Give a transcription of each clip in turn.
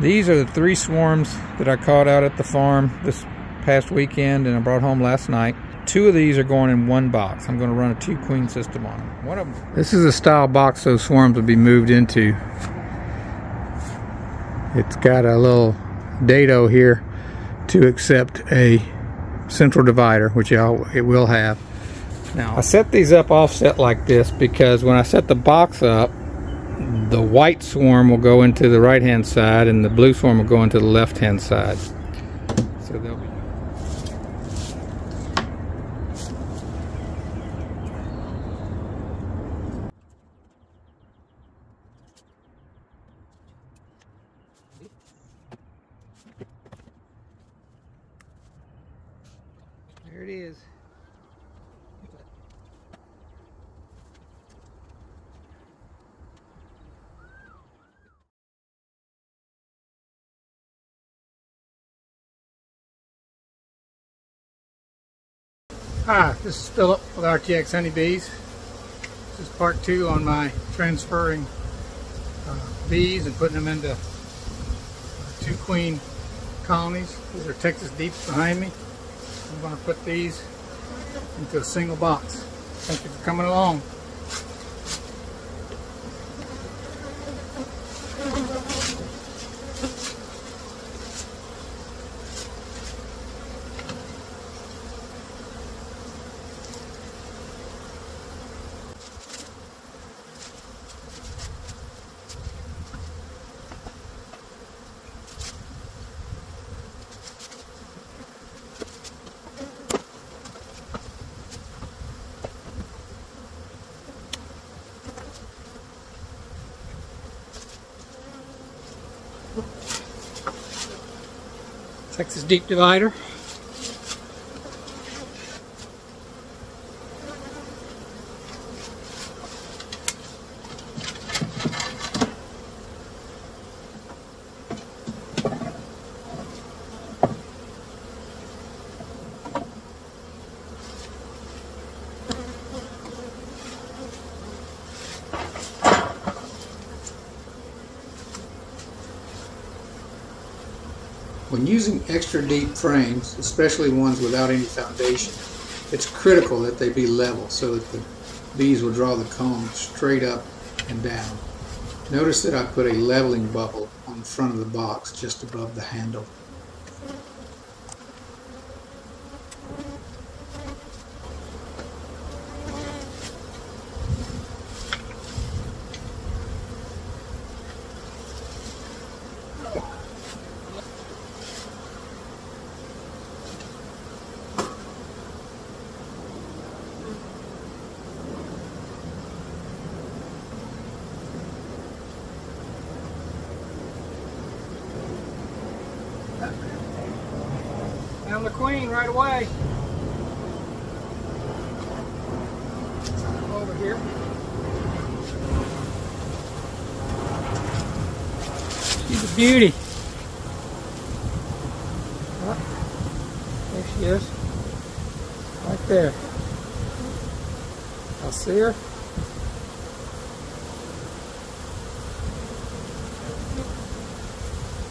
These are the three swarms that I caught out at the farm this past weekend and I brought home last night. Two of these are going in one box. I'm going to run a two queen system on them. One of them. This is the style box those swarms will be moved into. It's got a little dado here to accept a central divider, which it will have. Now I set these up offset like this because when I set the box up, the white swarm will go into the right hand side and the blue swarm will go into the left hand side. So they'll be There it is. Hi, this is Phillip with RTX Honeybees. This is part two on my transferring uh, bees and putting them into uh, two queen colonies. These are Texas Deeps behind me. I'm going to put these into a single box. Thank you for coming along. Texas Deep Divider. When using extra deep frames, especially ones without any foundation, it's critical that they be level so that the bees will draw the comb straight up and down. Notice that I put a leveling bubble on the front of the box just above the handle. Found the queen right away. Over here. She's a beauty. Oh, there she is. Right there. I see her.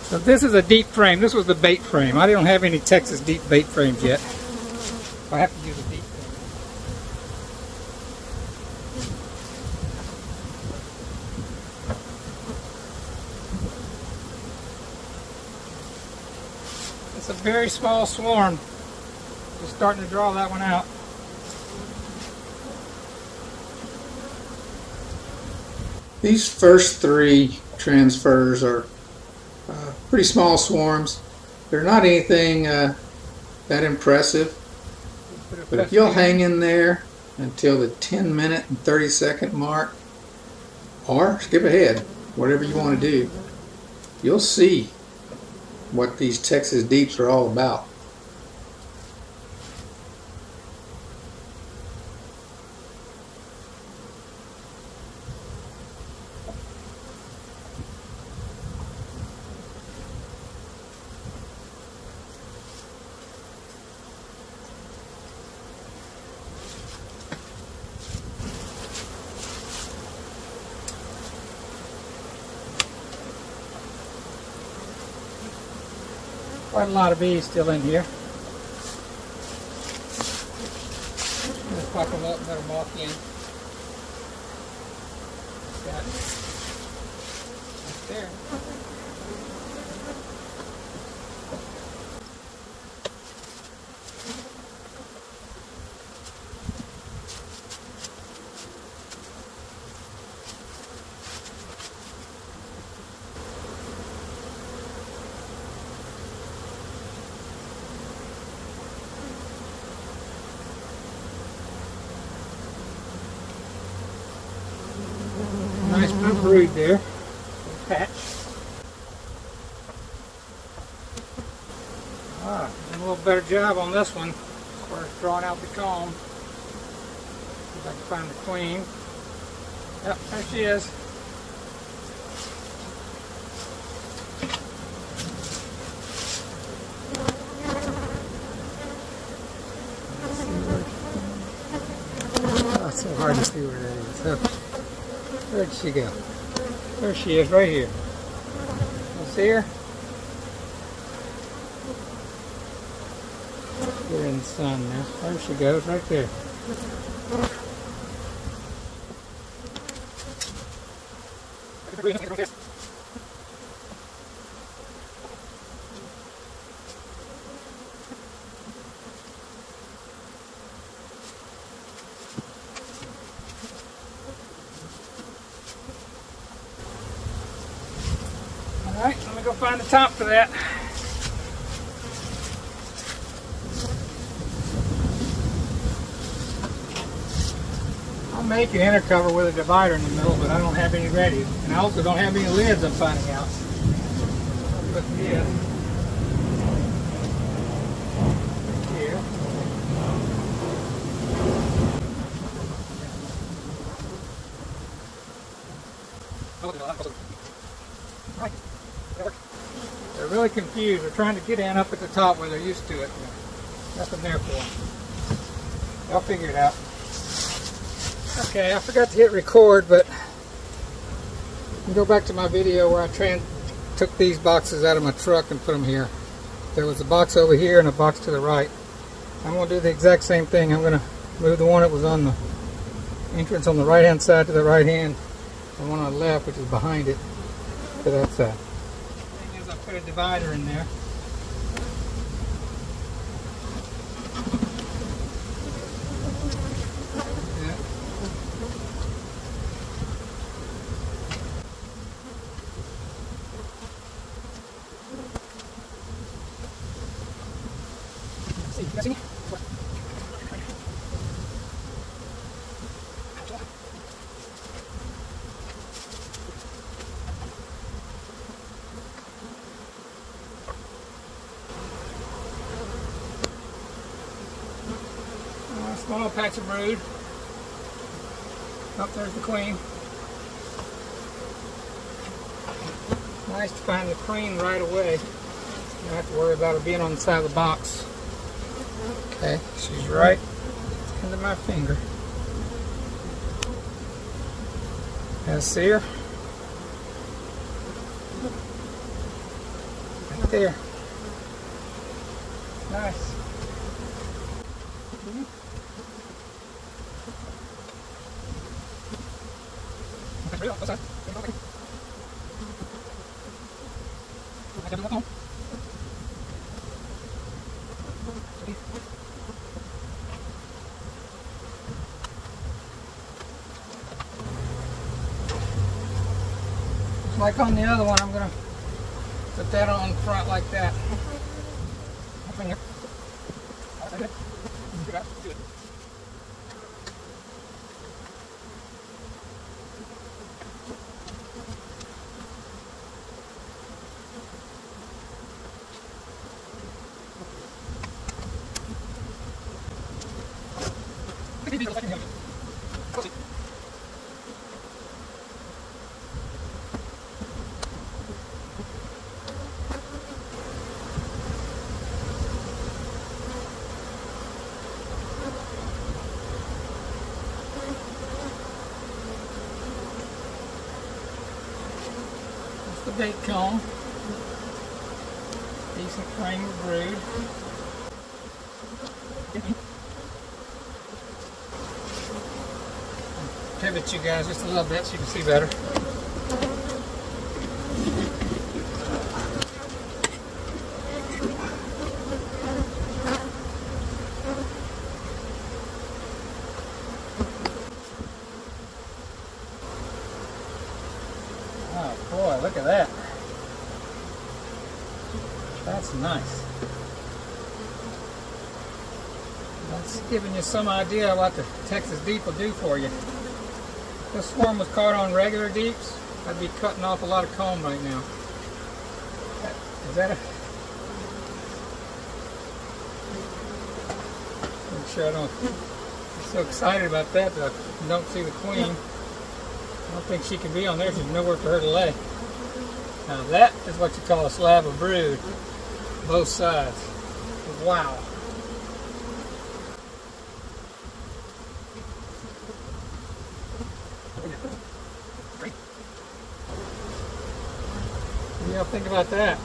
So this is a deep frame. This was the bait frame. I don't have any Texas deep bait frames yet. I have to use a deep frame. It's a very small swarm. Just starting to draw that one out. These first three transfers are uh, pretty small swarms. They're not anything uh, that impressive. But if you'll hang in there until the 10 minute and 30 second mark, or skip ahead, whatever you want to do, you'll see what these Texas Deeps are all about. Quite a lot of bees still in here. Let's pop them up and let them walk in. Got right there. Nice brood there. Patch. Ah, a little better job on this one as far as drawing out the comb. See if I can find the queen. Yep, there she is. It's so hard to see where that is. Where'd she go? There she is, right here. You see her? Her in the sun now. There she goes, right there. Alright, let find the top for that. I'll make an inner cover with a divider in the middle, but I don't have any ready. And I also don't have any lids I'm finding out. But yeah. Here. They're really confused. They're trying to get in up at the top where they're used to it. Nothing there for them. They'll figure it out. Okay, I forgot to hit record, but go back to my video where I took these boxes out of my truck and put them here. There was a box over here and a box to the right. I'm going to do the exact same thing. I'm going to move the one that was on the entrance on the right hand side to the right hand, the one on the left, which is behind it, to that side. Put a divider in there you guys see me? Uh, patch of brood. Up there's the queen. Nice to find the queen right away. You don't have to worry about her being on the side of the box. Okay, she's right under my finger. I see her. Right there. Nice. Like on the other one, I'm gonna put that on front like that. Decent frame of brood. Pivot you guys just a little bit so you can see better. Oh boy, look at that. That's nice. That's giving you some idea of what the Texas deep will do for you. If this swarm was caught on regular deeps, I'd be cutting off a lot of comb right now. Is that a... Make sure I don't... I'm so excited about that that I don't see the queen. I don't think she can be on there. There's nowhere for her to lay. Now that is what you call a slab of brood. Both sides. Wow. What y'all think about that?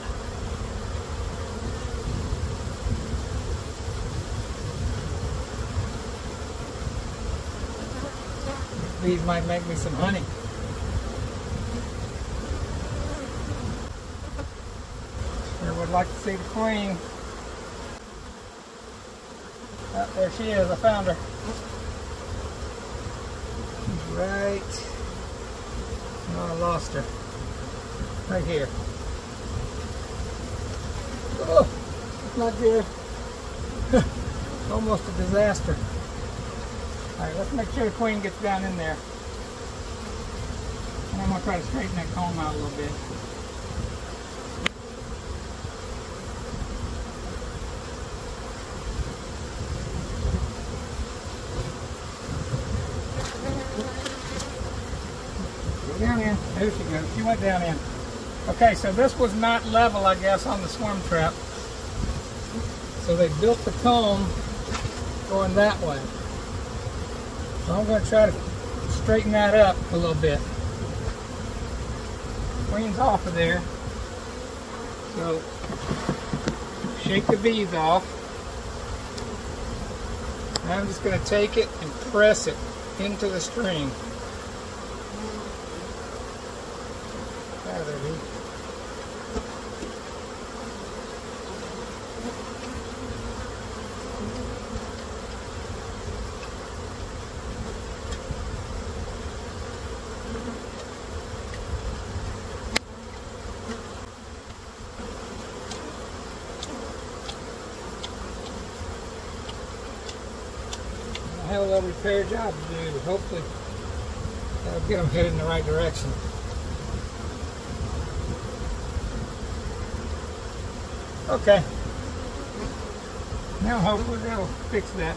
These might make me some honey. Would like to see the queen. Oh, there she is, I found her. Right. Oh, I lost her. Right here. Oh, it's not good. Almost a disaster. Alright, let's make sure the queen gets down in there. And I'm going to try to straighten that comb out a little bit. Go She went down in. Okay, so this was not level, I guess, on the swarm trap. So they built the comb going that way. So I'm going to try to straighten that up a little bit. Queen's off of there. So shake the bees off. And I'm just going to take it and press it into the string. A hell of a repair job to do, hopefully that'll get them headed in the right direction. Okay. Now hopefully that'll fix that.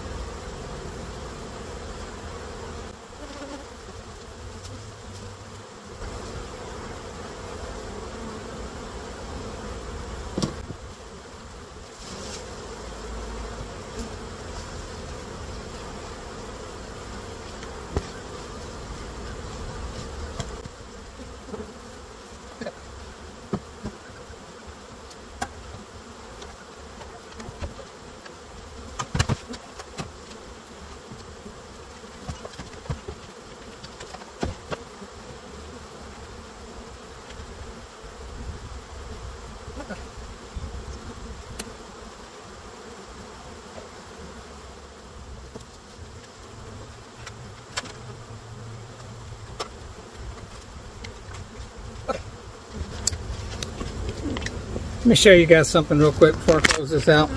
Let me show you guys something real quick before I close this out.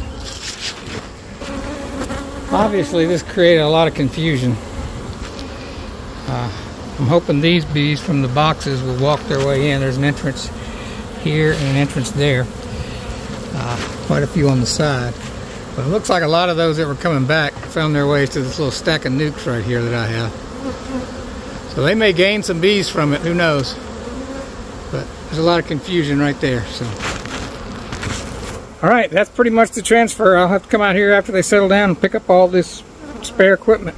Obviously, this created a lot of confusion. Uh, I'm hoping these bees from the boxes will walk their way in. There's an entrance here and an entrance there. Uh, quite a few on the side. But it looks like a lot of those that were coming back found their ways to this little stack of nucs right here that I have. So they may gain some bees from it, who knows. But there's a lot of confusion right there. So. All right, that's pretty much the transfer. I'll have to come out here after they settle down and pick up all this spare equipment.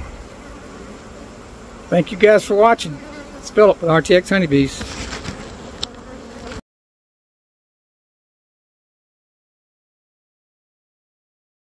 Thank you guys for watching. It's Phillip with RTX Honeybees.